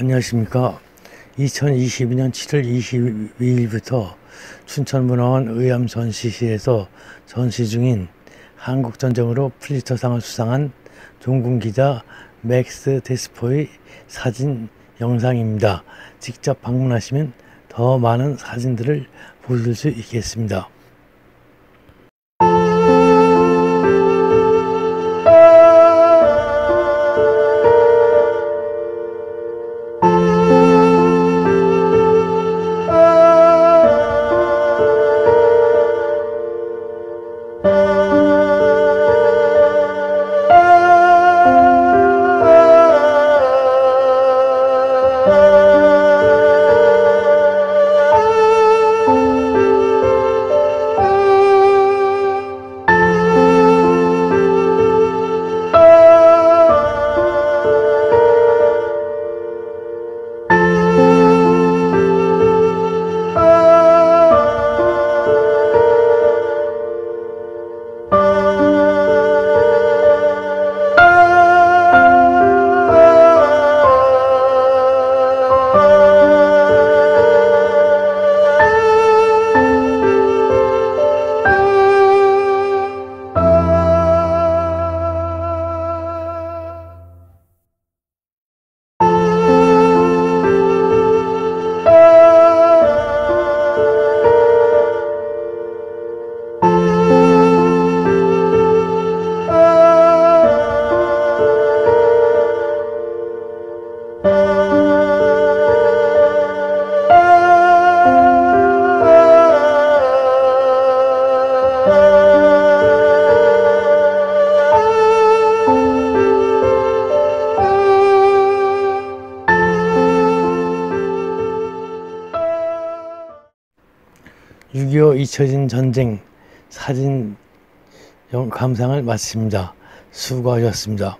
안녕하십니까. 2022년 7월 22일부터 춘천문화원 의암전시실에서 전시 중인 한국전쟁으로 퓰리처상을 수상한 종군 기자 맥스 데스포의 사진 영상입니다. 직접 방문하시면 더 많은 사진들을 보실 수 있겠습니다. (6.25) 잊혀진 전쟁 사진 영 감상을 마칩니다. 수고하셨습니다.